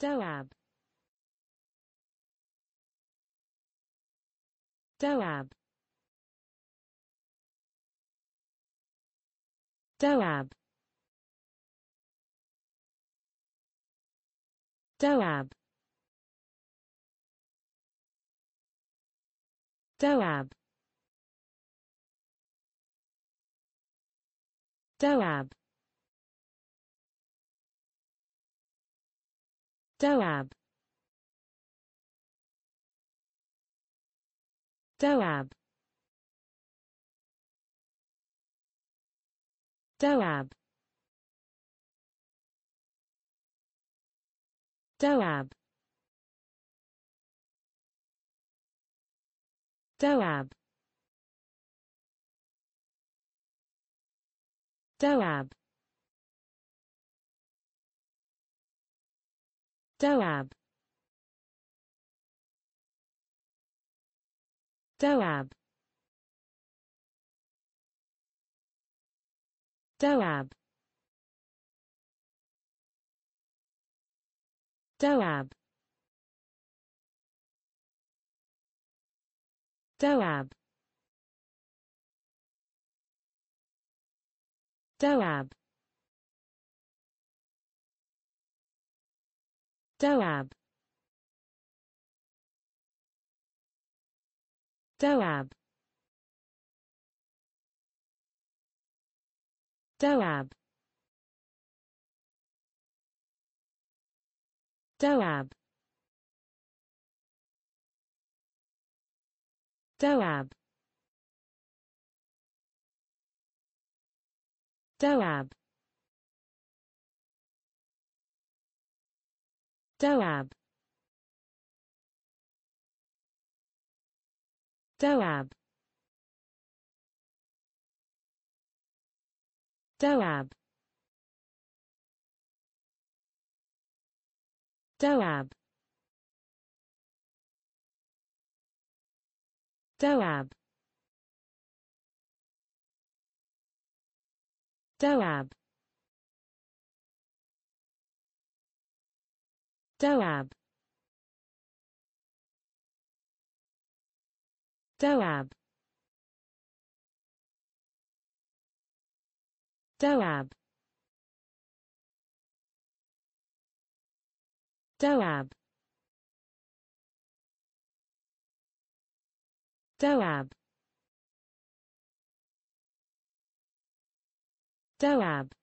Doab. Doab. Doab. Doab. Doab. Doab Doab. Doab. Doab. Doab. Doab. Doab Doab. Doab. Doab. Doab. Doab. Doab Doab. Doab. Doab. Doab. Doab. Doab Doab. Doab. Doab. Doab. Doab. Doab Doab. Doab. Doab. Doab. Doab. Doab